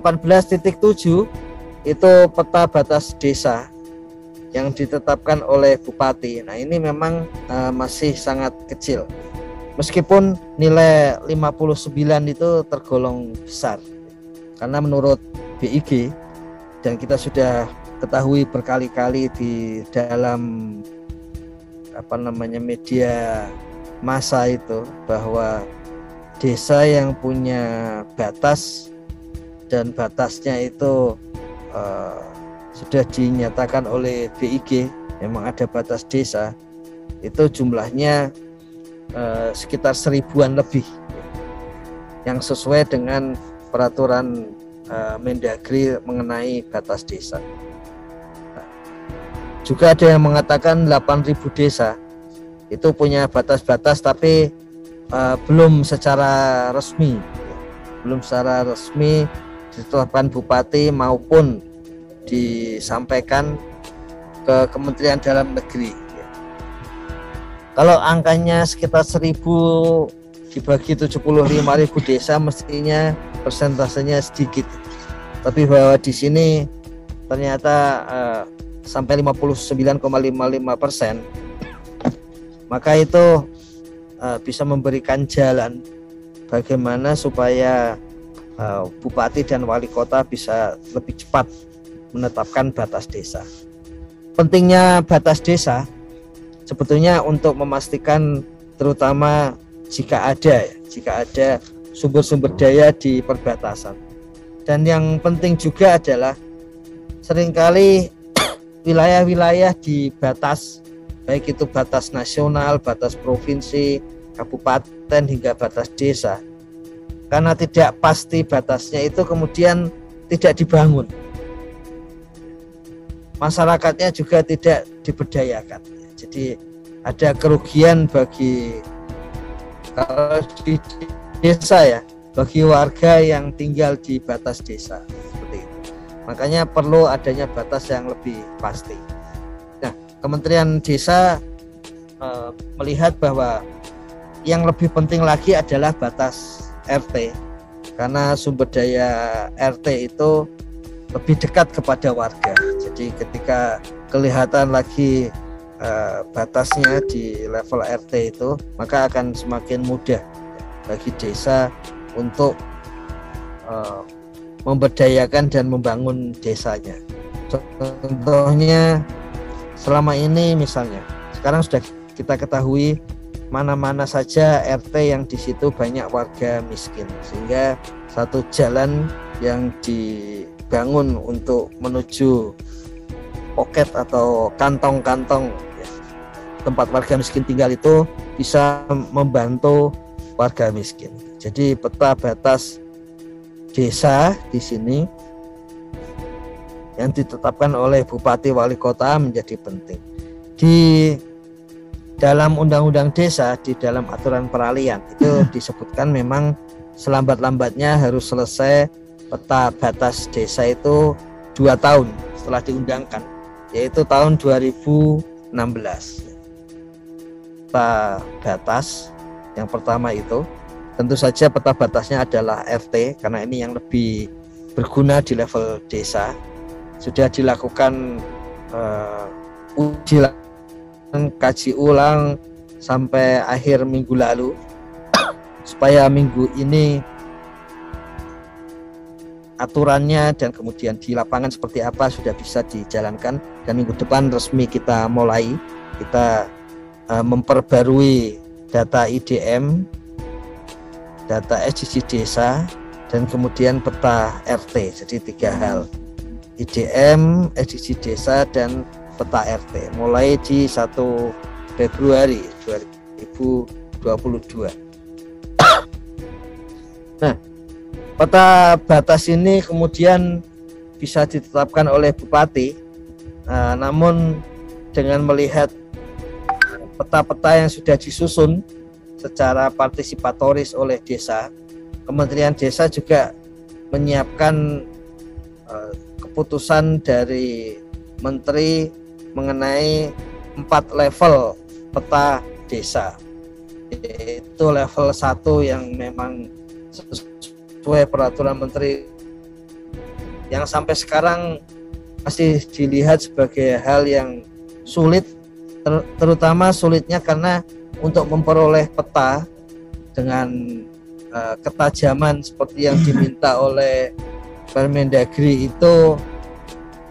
18.7 itu peta batas desa yang ditetapkan oleh bupati. Nah, ini memang uh, masih sangat kecil. Meskipun nilai 59 itu tergolong besar. Karena menurut BIG dan kita sudah ketahui berkali-kali di dalam apa namanya media masa itu bahwa desa yang punya batas dan batasnya itu uh, sudah dinyatakan oleh BIG memang ada batas desa itu jumlahnya eh, sekitar seribuan lebih yang sesuai dengan peraturan eh, Mendagri mengenai batas desa. juga ada yang mengatakan 8.000 desa itu punya batas-batas tapi eh, belum secara resmi, belum secara resmi ditetapkan bupati maupun disampaikan ke Kementerian Dalam Negeri. Kalau angkanya sekitar 1000 dibagi 75 ribu desa mestinya persentasenya sedikit. Tapi bahwa di sini ternyata uh, sampai 59,55 persen, maka itu uh, bisa memberikan jalan bagaimana supaya uh, bupati dan wali kota bisa lebih cepat menetapkan batas desa. Pentingnya batas desa sebetulnya untuk memastikan terutama jika ada jika ada sumber-sumber daya di perbatasan. Dan yang penting juga adalah sering kali wilayah-wilayah di batas baik itu batas nasional, batas provinsi, kabupaten hingga batas desa. Karena tidak pasti batasnya itu kemudian tidak dibangun masyarakatnya juga tidak diberdayakan. Jadi ada kerugian bagi kalau di desa ya, bagi warga yang tinggal di batas desa seperti itu. Makanya perlu adanya batas yang lebih pasti. Nah, Kementerian Desa e, melihat bahwa yang lebih penting lagi adalah batas RT karena sumber daya RT itu lebih dekat kepada warga. Jadi ketika kelihatan lagi uh, batasnya di level RT itu, maka akan semakin mudah bagi desa untuk uh, memberdayakan dan membangun desanya. Contohnya selama ini misalnya, sekarang sudah kita ketahui mana-mana saja RT yang di situ banyak warga miskin sehingga satu jalan yang di dibangun untuk menuju pocket atau kantong-kantong ya, tempat warga miskin tinggal itu bisa membantu warga miskin. Jadi peta batas desa di sini yang ditetapkan oleh bupati wali kota menjadi penting. Di dalam undang-undang desa di dalam aturan peralihan itu disebutkan memang selambat-lambatnya harus selesai peta batas desa itu dua tahun setelah diundangkan yaitu tahun 2016 peta batas yang pertama itu tentu saja peta batasnya adalah RT karena ini yang lebih berguna di level desa. Sudah dilakukan uh, uji kaji ulang sampai akhir minggu lalu. Supaya minggu ini aturannya dan kemudian di lapangan seperti apa sudah bisa dijalankan. Dan minggu depan resmi kita mulai kita uh, memperbarui data IDM data SDG desa dan kemudian peta RT jadi tiga hal. IDM SDG desa dan peta RT mulai di 1 Februari 2022 nah Peta batas ini kemudian bisa ditetapkan oleh bupati, nah, namun dengan melihat peta-peta yang sudah disusun secara partisipatoris oleh desa, Kementerian Desa juga menyiapkan uh, keputusan dari Menteri mengenai empat level peta desa, yaitu level satu yang memang sesuai peraturan menteri. Yang sampai sekarang masih dilihat sebagai hal yang sulit ter terutama sulitnya karena untuk memperoleh peta dengan uh, ketajaman seperti yang diminta oleh Permendagri itu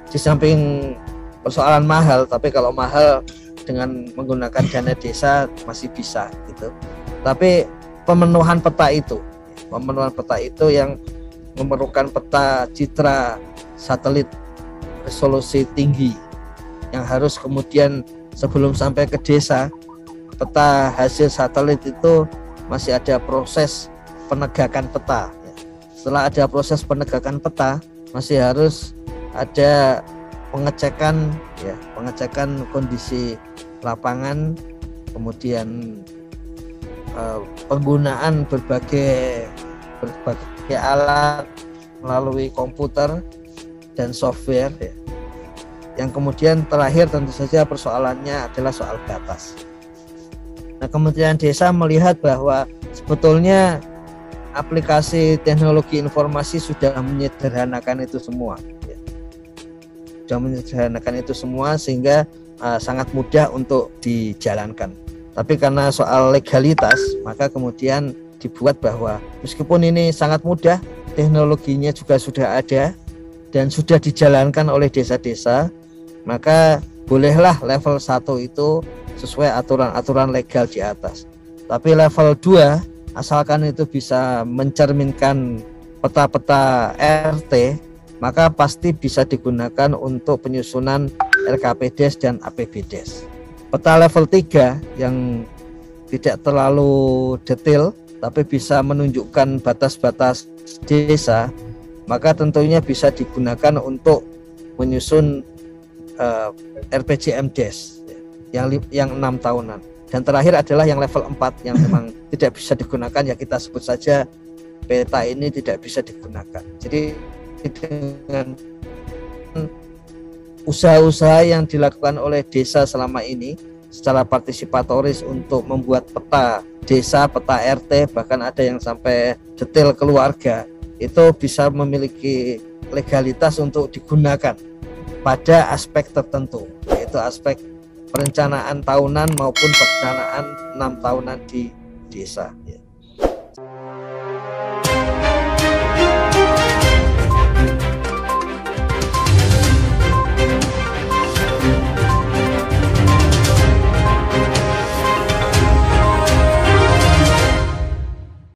di samping persoalan mahal tapi kalau mahal dengan menggunakan dana desa masih bisa gitu. Tapi pemenuhan peta itu pemenuhan peta itu yang memerlukan peta citra satelit resolusi tinggi yang harus kemudian sebelum sampai ke desa peta hasil satelit itu masih ada proses penegakan peta. Setelah ada proses penegakan peta masih harus ada pengecekan ya pengecekan kondisi lapangan kemudian uh, penggunaan berbagai berbagai alat melalui komputer dan software ya. Yang kemudian terakhir tentu saja persoalannya adalah soal batas. Nah, Kementerian Desa melihat bahwa sebetulnya aplikasi teknologi informasi sudah menyederhanakan itu semua. Sudah menyederhanakan itu semua sehingga uh, sangat mudah untuk dijalankan. Tapi karena soal legalitas, maka kemudian dibuat bahwa meskipun ini sangat mudah, teknologinya juga sudah ada dan sudah dijalankan oleh desa-desa, maka bolehlah level 1 itu sesuai aturan-aturan legal di atas. Tapi level 2 asalkan itu bisa mencerminkan peta-peta RT, maka pasti bisa digunakan untuk penyusunan RKPDes dan APBDes peta level 3 yang tidak terlalu detail tapi bisa menunjukkan batas-batas desa maka tentunya bisa digunakan untuk menyusun uh, eh, RPJMDes yang yang enam tahunan. Dan terakhir adalah yang level 4 yang memang tidak bisa digunakan ya kita sebut saja peta ini tidak bisa digunakan. Jadi dengan usaha-usaha yang dilakukan oleh desa selama ini secara partisipatoris untuk membuat peta desa, peta RT, bahkan ada yang sampai detail keluarga, itu bisa memiliki legalitas untuk digunakan pada aspek tertentu, yaitu aspek perencanaan tahunan maupun perencanaan enam tahunan di desa. Ya.